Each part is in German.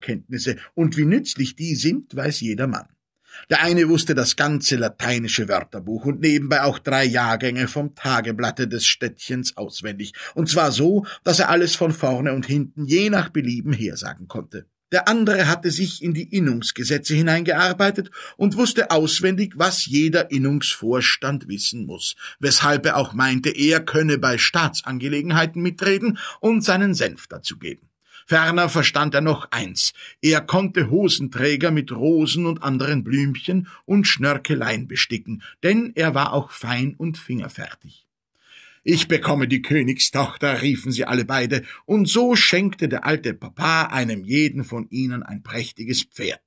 Kenntnisse, und wie nützlich die sind, weiß jeder Mann. Der eine wusste das ganze lateinische Wörterbuch und nebenbei auch drei Jahrgänge vom Tageblatte des Städtchens auswendig, und zwar so, dass er alles von vorne und hinten je nach Belieben hersagen konnte. Der andere hatte sich in die Innungsgesetze hineingearbeitet und wusste auswendig, was jeder Innungsvorstand wissen muss, weshalb er auch meinte, er könne bei Staatsangelegenheiten mitreden und seinen Senf dazu geben. Ferner verstand er noch eins. Er konnte Hosenträger mit Rosen und anderen Blümchen und Schnörkeleien besticken, denn er war auch fein und fingerfertig. Ich bekomme die Königstochter, riefen sie alle beide, und so schenkte der alte Papa einem jeden von ihnen ein prächtiges Pferd.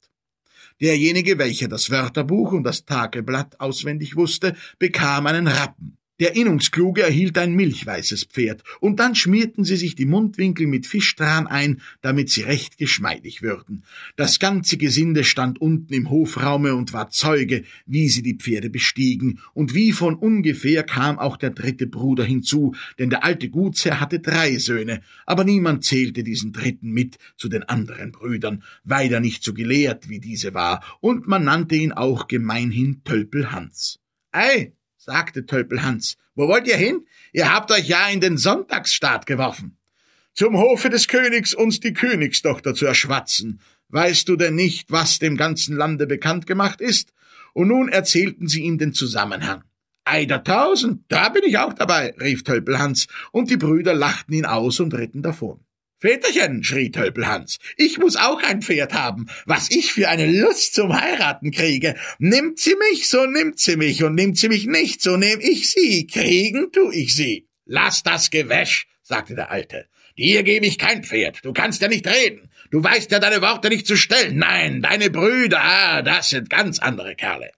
Derjenige, welcher das Wörterbuch und das Tageblatt auswendig wusste, bekam einen Rappen. Der Innungskluge erhielt ein milchweißes Pferd, und dann schmierten sie sich die Mundwinkel mit Fischtran ein, damit sie recht geschmeidig würden. Das ganze Gesinde stand unten im Hofraume und war Zeuge, wie sie die Pferde bestiegen, und wie von ungefähr kam auch der dritte Bruder hinzu, denn der alte Gutsherr hatte drei Söhne, aber niemand zählte diesen dritten mit zu den anderen Brüdern, weil er nicht so gelehrt wie diese war, und man nannte ihn auch gemeinhin Tölpel Hans. Ei, sagte Tölpelhans. Wo wollt ihr hin? Ihr habt euch ja in den Sonntagsstaat geworfen. Zum Hofe des Königs uns die Königstochter zu erschwatzen. Weißt du denn nicht, was dem ganzen Lande bekannt gemacht ist? Und nun erzählten sie ihm den Zusammenhang. Eider tausend, da bin ich auch dabei, rief Tölpelhans, und die Brüder lachten ihn aus und ritten davon. Väterchen, schrie Tölpelhans, ich muss auch ein Pferd haben. Was ich für eine Lust zum Heiraten kriege. Nimmt sie mich, so nimmt sie mich, und nimmt sie mich nicht, so nehm ich sie. Kriegen tu ich sie. Lass das Gewäsch, sagte der Alte. Dir gebe ich kein Pferd. Du kannst ja nicht reden. Du weißt ja deine Worte nicht zu stellen. Nein, deine Brüder, ah, das sind ganz andere Kerle.